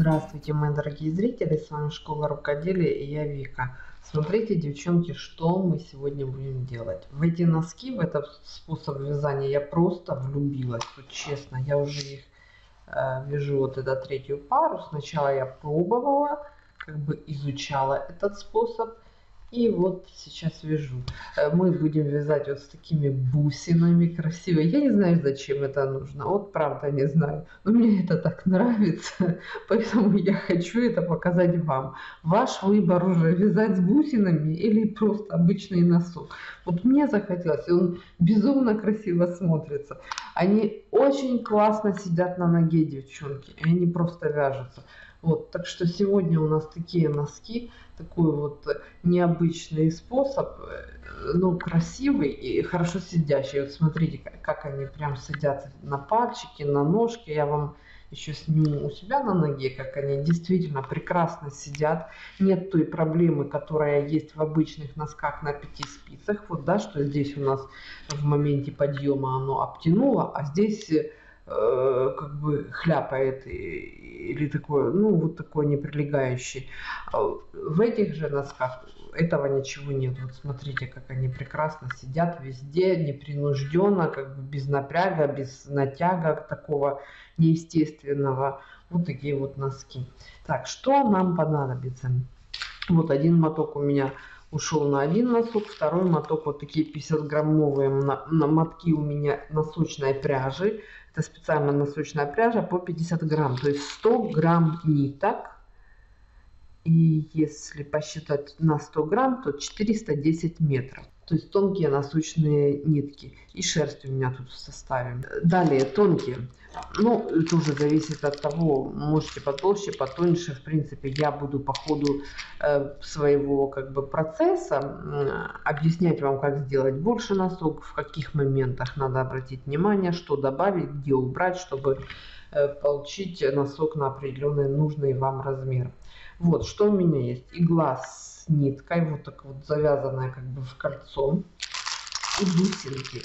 Здравствуйте, мои дорогие зрители, с вами Школа Рукоделия и я Вика. Смотрите, девчонки, что мы сегодня будем делать. В эти носки, в этот способ вязания я просто влюбилась, вот честно. Я уже их э, вяжу вот эту третью пару. Сначала я пробовала, как бы изучала этот способ. И вот сейчас вяжу. Э, мы будем вязать вот с такими бусинами красиво. Я не знаю, зачем это нужно. Вот правда не знаю. Но мне это так нравится. Поэтому я хочу это показать вам. Ваш выбор уже вязать с бусинами или просто обычный носок. Вот мне захотелось. И он безумно красиво смотрится. Они очень классно сидят на ноге, девчонки. И они просто вяжутся. Вот, так что сегодня у нас такие носки, такой вот необычный способ, э, но красивый и хорошо сидящий. Вот смотрите, как они прям сидят на пальчике, на ножке. Я вам еще сниму у себя на ноге, как они действительно прекрасно сидят. Нет той проблемы, которая есть в обычных носках на пяти спицах. Вот, да, что здесь у нас в моменте подъема оно обтянуло, а здесь Э, как бы хляпает или такое, ну вот такое неприлегающее. А в этих же носках этого ничего нет. Вот смотрите, как они прекрасно сидят везде, непринужденно, как бы без напряга, без натяга такого неестественного. Вот такие вот носки. Так, что нам понадобится? Вот один моток у меня ушел на один носок, второй моток, вот такие 50 граммовые на, на мотки у меня носочной пряжи. Это специально носочная пряжа по 50 грамм, то есть 100 грамм ниток. И если посчитать на 100 грамм, то 410 метров. То есть тонкие носочные нитки. И шерсть у меня тут в составе. Далее тонкие. Ну, это уже зависит от того, можете потолще, потоньше. В принципе, я буду по ходу э, своего как бы процесса объяснять вам, как сделать больше носок, в каких моментах надо обратить внимание, что добавить, где убрать, чтобы э, получить носок на определенный нужный вам размер. Вот, что у меня есть. Игла с ниткой, вот так вот завязанная как бы в кольцо. И бусинки.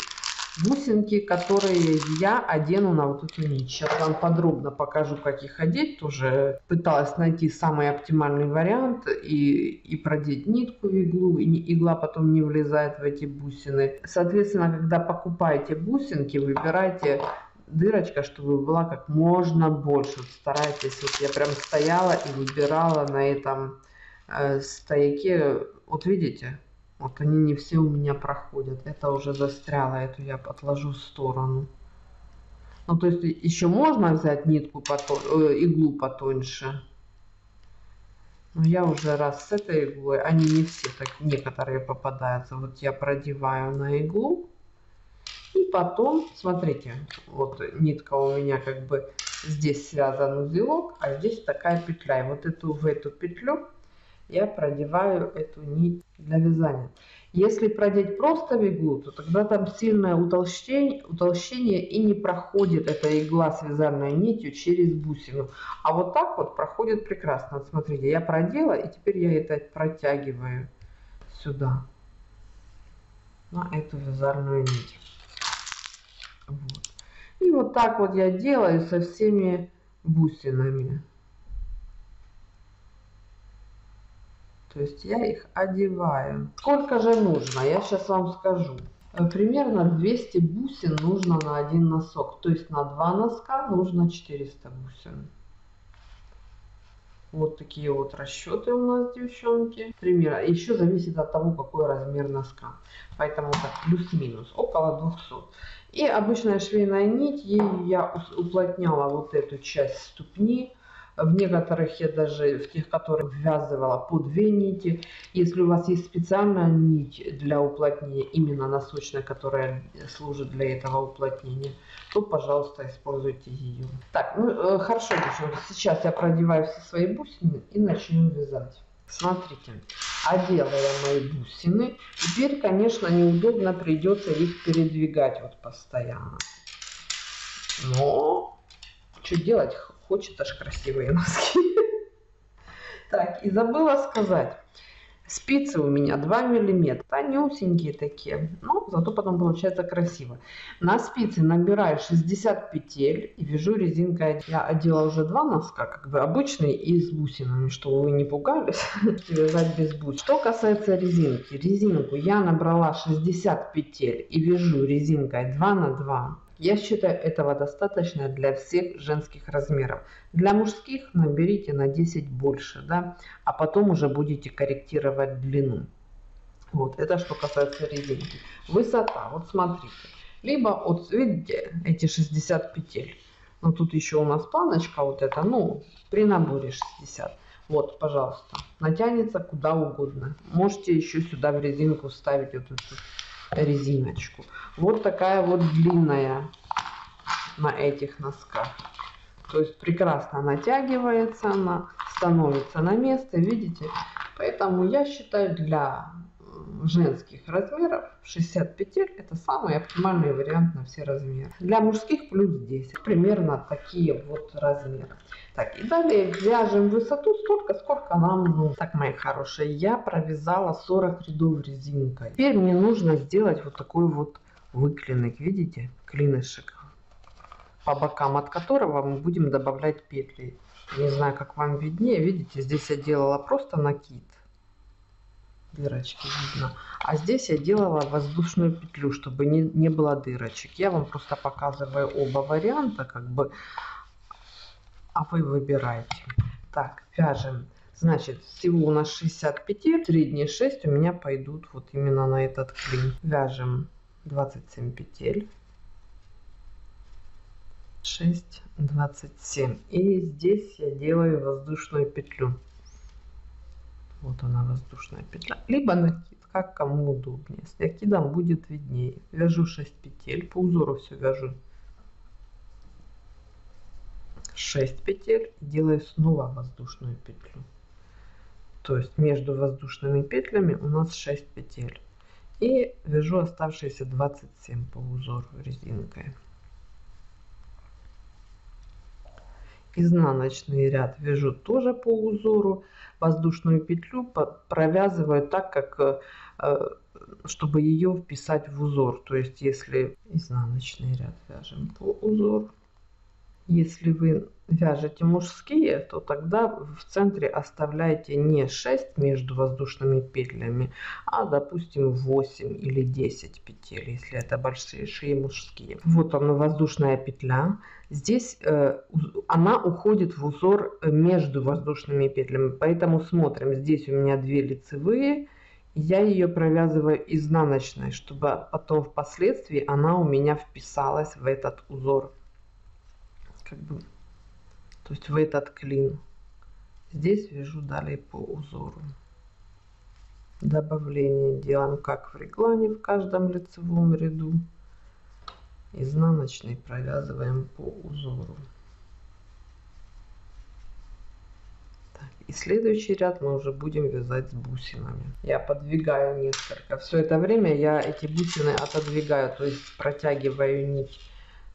Бусинки, которые я одену на вот эту нить. Сейчас вам подробно покажу, как их одеть. Тоже пыталась найти самый оптимальный вариант и, и продеть нитку в иглу. И игла потом не влезает в эти бусины. Соответственно, когда покупаете бусинки, выбирайте дырочка, чтобы была как можно больше. Старайтесь, вот я прям стояла и выбирала на этом э, стояке. Вот видите, вот они не все у меня проходят. Это уже застряло, эту я отложу в сторону. Ну, то есть еще можно взять нитку, потон, э, иглу потоньше. Но я уже раз с этой иглой, они не все, так некоторые попадаются. Вот я продеваю на иглу. И потом, смотрите, вот нитка у меня как бы здесь связан узелок, а здесь такая петля. И вот эту в эту петлю я продеваю эту нить для вязания. Если продеть просто в иглу, то тогда там сильное утолщение, утолщение и не проходит эта игла с вязальной нитью через бусину. А вот так вот проходит прекрасно. Вот смотрите, я продела и теперь я это протягиваю сюда, на эту вязальную нить. Вот. И вот так вот я делаю со всеми бусинами. То есть я их одеваю. Сколько же нужно? Я сейчас вам скажу. Примерно 200 бусин нужно на один носок. То есть на два носка нужно 400 бусин. Вот такие вот расчеты у нас, девчонки. Примерно. Еще зависит от того, какой размер носка. Поэтому так, плюс-минус, около 200. И обычная швейная нить, ей я уплотняла вот эту часть ступни в некоторых я даже, в тех, которые ввязывала по две нити. Если у вас есть специальная нить для уплотнения, именно носочная, которая служит для этого уплотнения, то, пожалуйста, используйте ее. Так, ну э, хорошо, сейчас я продеваю все свои бусины и начнем вязать. Смотрите, одела я мои бусины. Теперь, конечно, неудобно придется их передвигать вот постоянно. Но что делать? Хочет аж красивые носки. Так, и забыла сказать. Спицы у меня 2 миллиметра, тонюсенькие такие, но зато потом получается красиво. На спице набираю 60 петель и вяжу резинкой. Я одела уже два носка, как бы обычные и с бусинами, чтобы вы не пугались, вязать без бусин. Что касается резинки, резинку я набрала 60 петель и вяжу резинкой 2 на 2. Я считаю этого достаточно для всех женских размеров. Для мужских наберите на 10 больше, да, а потом уже будете корректировать длину. Вот, это что касается резинки. Высота, вот смотрите. Либо, вот видите, эти 60 петель. Ну, тут еще у нас планочка вот эта, ну, при наборе 60. Вот, пожалуйста, натянется куда угодно. Можете еще сюда в резинку вставить вот эту резиночку. Вот такая вот длинная на этих носках. То есть прекрасно натягивается она, становится на место, видите? Поэтому я считаю для женских размеров 60 петель это самый оптимальный вариант на все размеры. Для мужских плюс 10. Примерно такие вот размеры. Так, и далее вяжем высоту столько, сколько нам нужно. Так, мои хорошие, я провязала 40 рядов резинкой. Теперь мне нужно сделать вот такой вот выклинок, видите, клинышек, по бокам от которого мы будем добавлять петли. Не знаю, как вам виднее, видите, здесь я делала просто накид дырочки видно. А здесь я делала воздушную петлю, чтобы не, не было дырочек. Я вам просто показываю оба варианта, как бы, а вы выбираете. Так, вяжем. Значит, всего у нас 60 петель, средние 6 у меня пойдут вот именно на этот клин. Вяжем 27 петель. 6, 27. И здесь я делаю воздушную петлю. Вот она воздушная петля. Либо накид, как кому удобнее. С накидом будет виднее. Вяжу 6 петель. По узору все вяжу 6 петель. Делаю снова воздушную петлю. То есть между воздушными петлями у нас 6 петель. И вяжу оставшиеся 27 по узору резинкой. Изнаночный ряд вяжу тоже по узору воздушную петлю провязываю так как э, э, чтобы ее вписать в узор. То есть если изнаночный ряд вяжем по узору если вы вяжете мужские, то тогда в центре оставляйте не 6 между воздушными петлями, а допустим 8 или 10 петель, если это большие мужские. Вот она воздушная петля. Здесь э, она уходит в узор между воздушными петлями, поэтому смотрим. Здесь у меня 2 лицевые, я ее провязываю изнаночной, чтобы потом впоследствии она у меня вписалась в этот узор как бы, то есть в этот клин. Здесь вяжу далее по узору. Добавление делаем как в реглане в каждом лицевом ряду. Изнаночный провязываем по узору. И следующий ряд мы уже будем вязать с бусинами. Я подвигаю несколько. Все это время я эти бусины отодвигаю, то есть протягиваю нить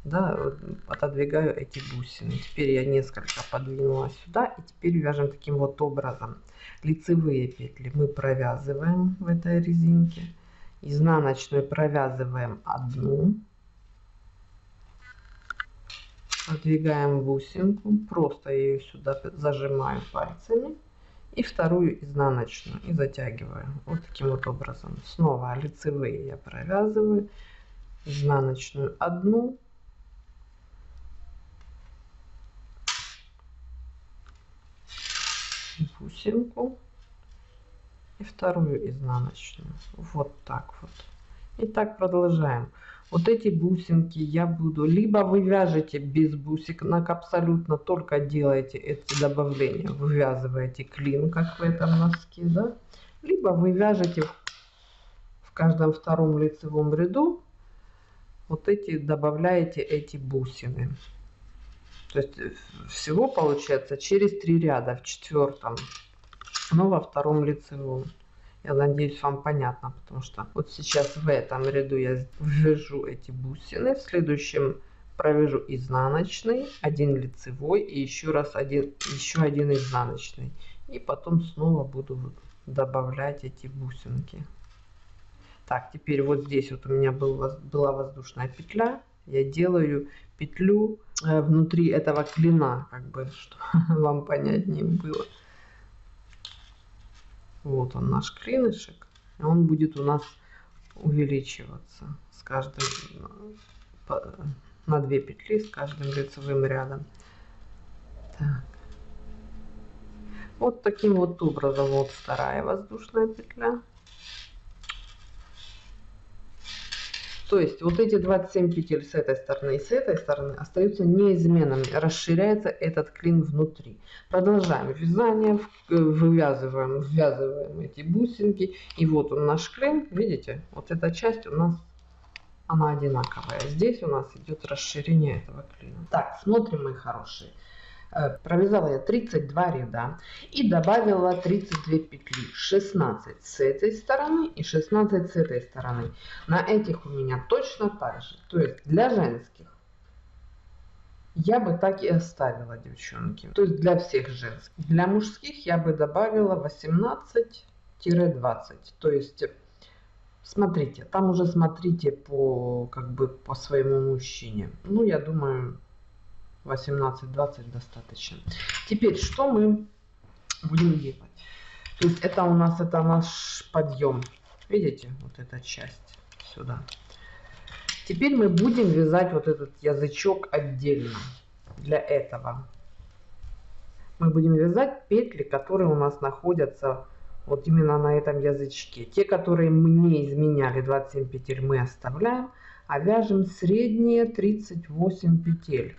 да, отодвигаю эти бусины. Теперь я несколько подвинула сюда и теперь вяжем таким вот образом. Лицевые петли мы провязываем в этой резинке. Изнаночную провязываем одну. Продвигаем бусинку, просто ее сюда зажимаю пальцами. И вторую изнаночную и затягиваю вот таким вот образом. Снова лицевые я провязываю, изнаночную одну, бусинку и вторую изнаночную. Вот так вот. И так продолжаем. Вот эти бусинки я буду либо вы вяжете без бусинок абсолютно только делаете эти добавления вывязываете клин как в этом носке да? Либо вы вяжете в каждом втором лицевом ряду вот эти добавляете эти бусины. То есть э, всего получается через три ряда. В четвертом, но во втором лицевом. Я надеюсь, вам понятно, потому что вот сейчас в этом ряду я ввяжу эти бусины, в следующем провяжу изнаночный, один лицевой и еще раз один, еще один изнаночный. И потом снова буду добавлять эти бусинки. Так, теперь вот здесь вот у меня был, была воздушная петля. Я делаю петлю э, внутри этого клина, как бы, чтобы вам понятнее было. Вот он наш клинышек. Он будет у нас увеличиваться с каждым на 2 петли с каждым лицевым рядом. Так. Вот таким вот образом вот вторая воздушная петля. То есть вот эти 27 петель с этой стороны и с этой стороны остаются неизменными. Расширяется этот клин внутри. Продолжаем вязание, вывязываем, ввязываем эти бусинки. И вот он наш клин, видите, вот эта часть у нас она одинаковая. Здесь у нас идет расширение этого клина. Так, смотрим, мои хорошие. Э, провязала я 32 ряда и добавила 32 петли. 16 с этой стороны и 16 с этой стороны. На этих у меня точно так же. То есть для женских я бы так и оставила девчонки. То есть для всех женских. Для мужских я бы добавила 18 20 то есть смотрите там уже смотрите по как бы по своему мужчине. Ну я думаю 18-20 достаточно. Теперь, что мы будем делать? То есть это у нас, это наш подъем. Видите, вот эта часть сюда. Теперь мы будем вязать вот этот язычок отдельно. Для этого мы будем вязать петли, которые у нас находятся вот именно на этом язычке. Те, которые мы не изменяли, 27 петель мы оставляем, а вяжем средние 38 петель.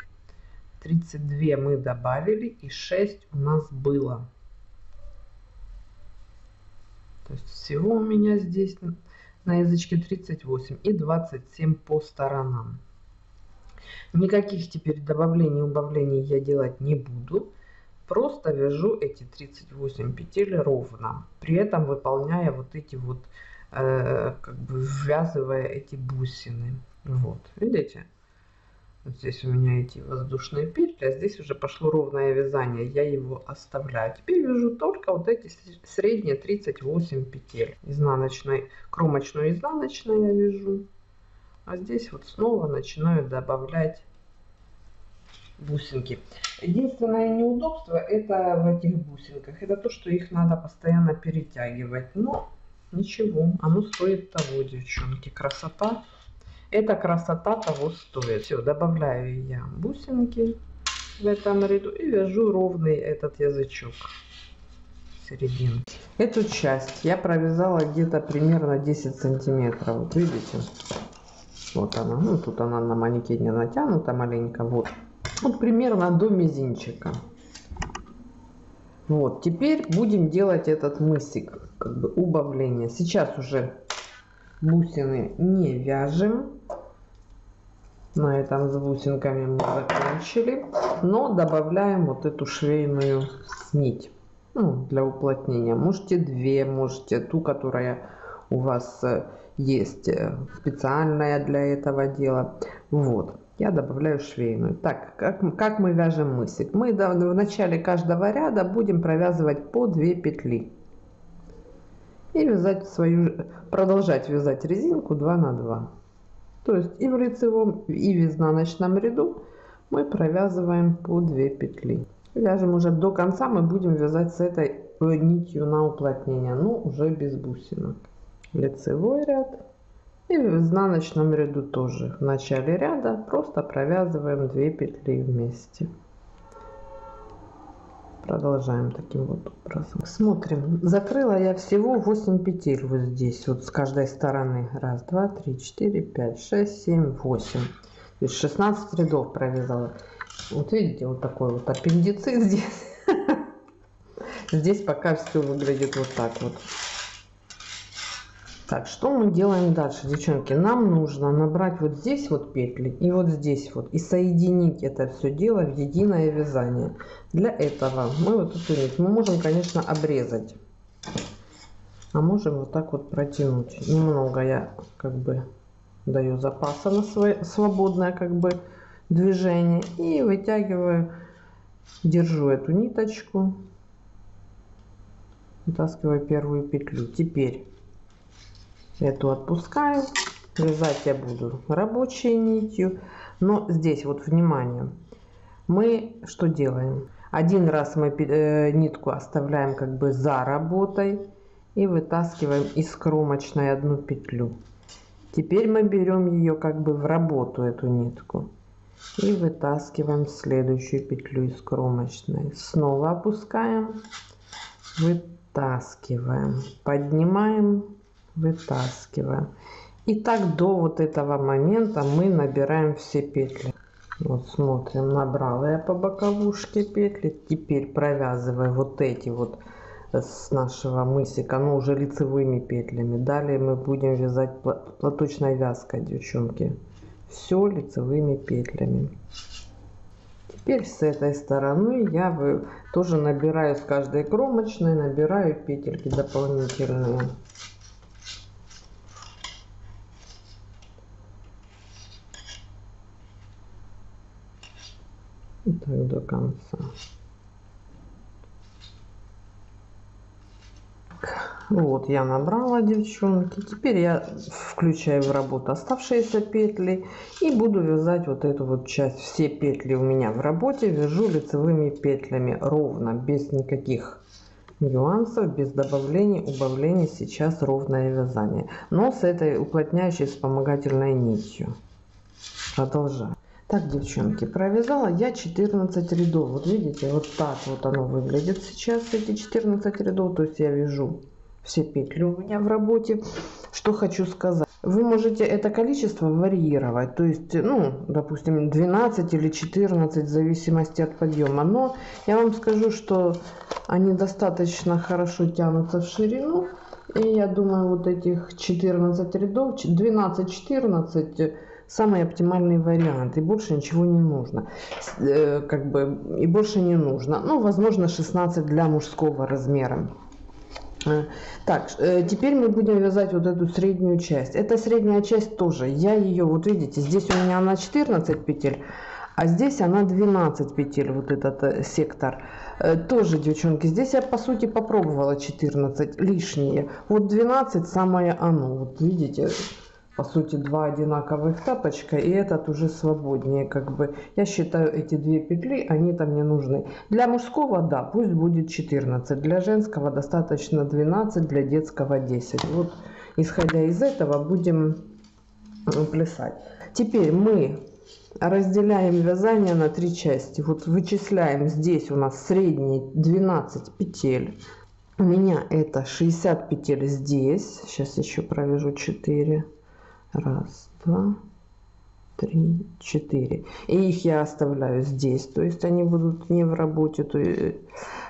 32 мы добавили и 6 у нас было. То есть всего у меня здесь на язычке 38 и 27 по сторонам. Никаких теперь добавлений, убавлений я делать не буду. Просто вяжу эти 38 петель ровно. При этом выполняя вот эти вот, э, как бы ввязывая эти бусины. Вот, видите? Вот здесь у меня эти воздушные петли, а здесь уже пошло ровное вязание. Я его оставляю. Теперь вяжу только вот эти средние 38 петель. Изнаночной, кромочную изнаночную я вяжу. А здесь вот снова начинаю добавлять бусинки. Единственное неудобство это в этих бусинках. Это то, что их надо постоянно перетягивать. Но ничего, оно стоит того, девчонки. Красота. Эта красота того стоит. Все, добавляю я бусинки в этом ряду и вяжу ровный этот язычок середину. Эту часть я провязала где-то примерно 10 сантиметров. Вот видите? Вот она. Ну, тут она на манекене натянута маленько. Вот. Вот примерно до мизинчика. Вот. Теперь будем делать этот мысик. Как бы убавление. Сейчас уже бусины не вяжем. На этом с бусинками мы закончили. Но добавляем вот эту швейную нить ну, для уплотнения. Можете две, можете ту, которая у вас э, есть э, специальная для этого дела. Вот, я добавляю швейную. Так, как, как мы вяжем мысик? Мы в начале каждого ряда будем провязывать по 2 петли и вязать свою, продолжать вязать резинку 2 на 2. То есть и в лицевом, и в изнаночном ряду мы провязываем по 2 петли. Вяжем уже до конца, мы будем вязать с этой нитью на уплотнение, но уже без бусинок. Лицевой ряд и в изнаночном ряду тоже. В начале ряда просто провязываем 2 петли вместе. Продолжаем таким вот образом. Смотрим. Закрыла я всего 8 петель вот здесь, вот с каждой стороны. Раз, два, три, четыре, пять, шесть, семь, восемь. То есть 16 рядов провязала. Вот видите, вот такой вот аппендицит здесь. Здесь пока все выглядит вот так вот. Так, что мы делаем дальше, девчонки? Нам нужно набрать вот здесь вот петли и вот здесь вот. И соединить это все дело в единое вязание. Для этого мы вот эту нить, мы можем, конечно, обрезать. А можем вот так вот протянуть. Немного я как бы даю запаса на свое свободное как бы движение. И вытягиваю, держу эту ниточку вытаскиваю первую петлю теперь эту отпускаю вязать я буду рабочей нитью но здесь вот внимание мы что делаем один раз мы э, нитку оставляем как бы за работой и вытаскиваем из кромочной одну петлю. Теперь мы берем ее как бы в работу эту нитку и вытаскиваем следующую петлю из кромочной. Снова опускаем вытаскиваем поднимаем вытаскиваем. И так до вот этого момента мы набираем все петли вот смотрим набрала я по боковушке петли. Теперь провязываю вот эти вот с нашего мысика но уже лицевыми петлями. Далее мы будем вязать платочной вязкой девчонки. Все лицевыми петлями. Теперь с этой стороны я тоже набираю с каждой кромочной набираю петельки дополнительные и так до конца. Вот я набрала девчонки. Теперь я включаю в работу оставшиеся петли и буду вязать вот эту вот часть. Все петли у меня в работе вяжу лицевыми петлями ровно без никаких нюансов без добавлений убавлений. Сейчас ровное вязание. Но с этой уплотняющей вспомогательной нитью. Продолжаю так девчонки провязала я 14 рядов. Вот видите вот так вот оно выглядит сейчас эти 14 рядов. То есть я вяжу все петли у меня в работе. Что хочу сказать? Вы можете это количество варьировать. То есть ну допустим 12 или 14 в зависимости от подъема. Но я вам скажу что они достаточно хорошо тянутся в ширину. И я думаю вот этих 14 рядов 12 14 самый оптимальный вариант и больше ничего не нужно. Э, как бы и больше не нужно. Ну возможно 16 для мужского размера. Э, так э, теперь мы будем вязать вот эту среднюю часть. Эта средняя часть тоже я ее вот видите здесь у меня на 14 петель а здесь она 12 петель вот этот сектор. Тоже девчонки здесь я по сути попробовала 14 лишние вот 12 самое оно вот видите по сути два одинаковых тапочка и этот уже свободнее как бы. Я считаю эти две петли они там не нужны. Для мужского да пусть будет 14 для женского достаточно 12 для детского 10 вот исходя из этого будем плясать. Теперь мы разделяем вязание на три части. Вот вычисляем здесь у нас средний 12 петель у меня это 60 петель здесь. Сейчас еще провяжу 4 раз два три четыре. И их я оставляю здесь то есть они будут не в работе то есть,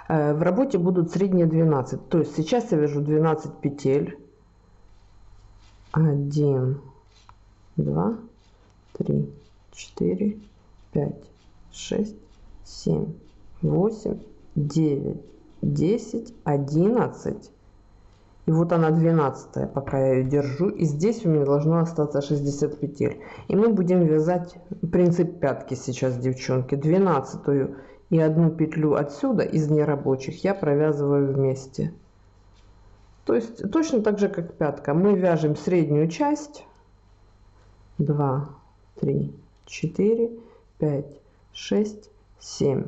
э, в работе будут средние 12 то есть сейчас я вяжу 12 петель. 1 2 3 4 5 6 7 8 9 10 11 и вот она 12 пока я ее держу и здесь у меня должно остаться 60 петель. И мы будем вязать принцип пятки сейчас девчонки. 12 и одну петлю отсюда из нерабочих я провязываю вместе. То есть точно так же как пятка. Мы вяжем среднюю часть. 2 3 4 5 6 7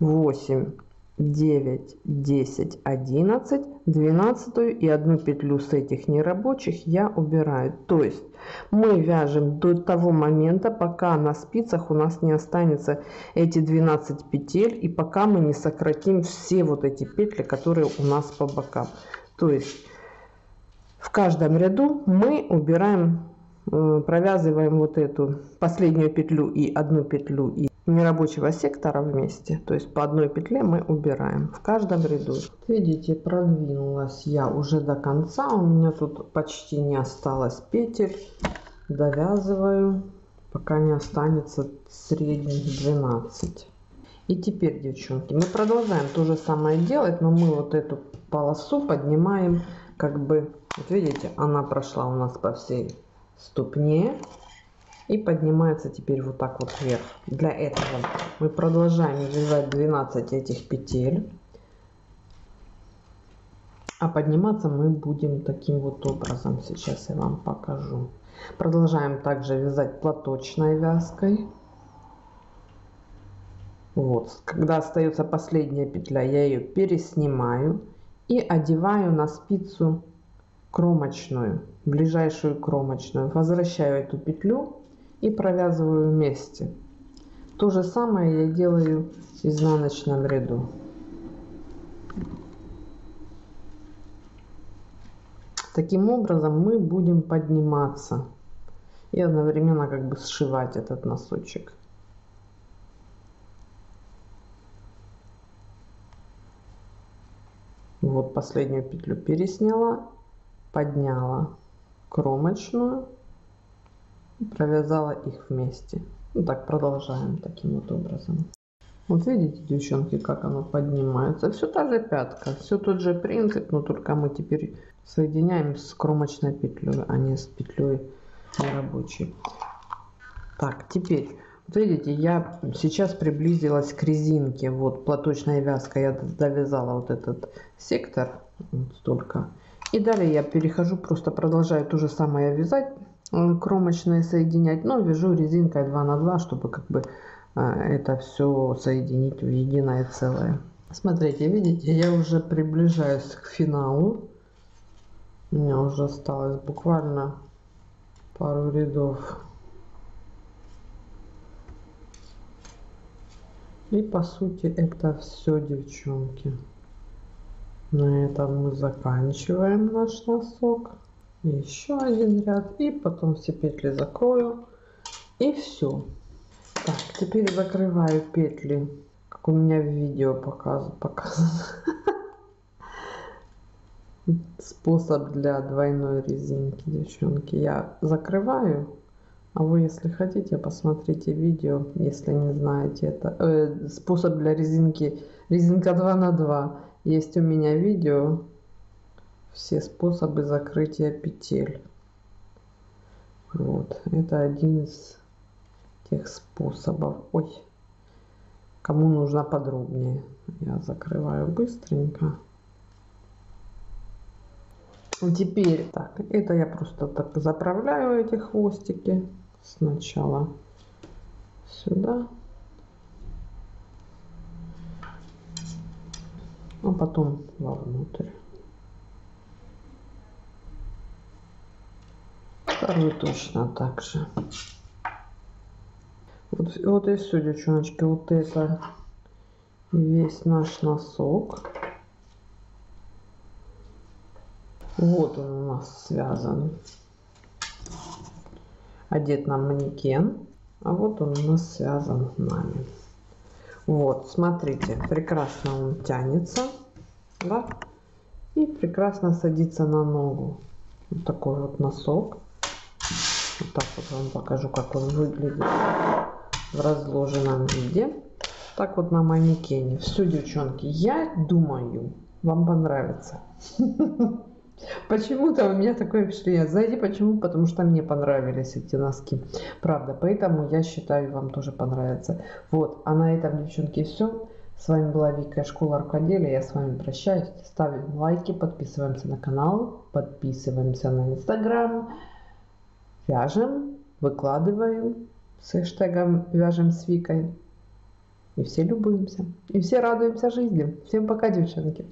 8 9 10 11 12 и одну петлю с этих нерабочих я убираю. То есть мы вяжем до того момента пока на спицах у нас не останется эти 12 петель и пока мы не сократим все вот эти петли которые у нас по бокам. То есть в каждом ряду мы убираем э, провязываем вот эту последнюю петлю и одну петлю и нерабочего сектора вместе. То есть по одной петле мы убираем в каждом ряду. Видите продвинулась я уже до конца. У меня тут почти не осталось петель. Довязываю пока не останется средних 12 и теперь девчонки мы продолжаем то же самое делать но мы вот эту полосу поднимаем как бы вот видите она прошла у нас по всей ступне и поднимается теперь вот так вот вверх для этого мы продолжаем вязать 12 этих петель А подниматься мы будем таким вот образом. Сейчас я вам покажу. Продолжаем также вязать платочной вязкой. Вот, когда остается последняя петля, я ее переснимаю и одеваю на спицу кромочную, ближайшую кромочную. Возвращаю эту петлю и провязываю вместе. То же самое я делаю в изнаночном ряду. Таким образом мы будем подниматься и одновременно как бы сшивать этот носочек. Вот последнюю петлю пересняла, подняла кромочную, провязала их вместе. Ну так продолжаем таким вот образом. Вот видите, девчонки, как оно поднимается. Все та же пятка, все тот же принцип, но только мы теперь соединяем с кромочной петлей, а не с петлей рабочей. Так, теперь, вот видите, я сейчас приблизилась к резинке. Вот платочная вязка, я довязала вот этот сектор, вот столько. И далее я перехожу, просто продолжаю то же самое вязать, кромочные соединять, но вяжу резинкой 2 на 2, чтобы как бы а, это все соединить в единое целое. Смотрите, видите, я уже приближаюсь к финалу. У меня уже осталось буквально пару рядов. И по сути это все, девчонки. На этом мы заканчиваем наш носок. Еще один ряд. И потом все петли закрою. И все. Так, теперь закрываю петли, как у меня в видео показ, показано. Способ для двойной резинки, девчонки. Я закрываю, а вы, если хотите, посмотрите видео, если не знаете это. Э, способ для резинки, резинка 2 на 2. Есть у меня видео, все способы закрытия петель. Вот, это один из тех способов. Ой, кому нужно подробнее, я закрываю быстренько. Теперь, так, это я просто так заправляю эти хвостики сначала сюда, а потом вовнутрь. Второй точно так же. Вот, вот и все, девчоночки, вот это весь наш носок. Вот он у нас связан. Одет на манекен. А вот он у нас связан нами. Вот, смотрите, прекрасно он тянется. Да? И прекрасно садится на ногу. Вот такой вот носок. Так вот вам покажу, как он выглядит в разложенном виде. Так вот на манекене. Все, девчонки, я думаю, вам понравится. Почему-то у меня такое впечатление. Знаете почему? Потому что мне понравились эти носки. Правда, поэтому я считаю, вам тоже понравится. Вот, а на этом, девчонки, все. С вами была Вика, школа рукоделия. Я с вами прощаюсь. Ставим лайки, подписываемся на канал, подписываемся на инстаграм. Вяжем, выкладываем с хэштегом «Вяжем с Викой». И все любуемся. И все радуемся жизни. Всем пока, девчонки.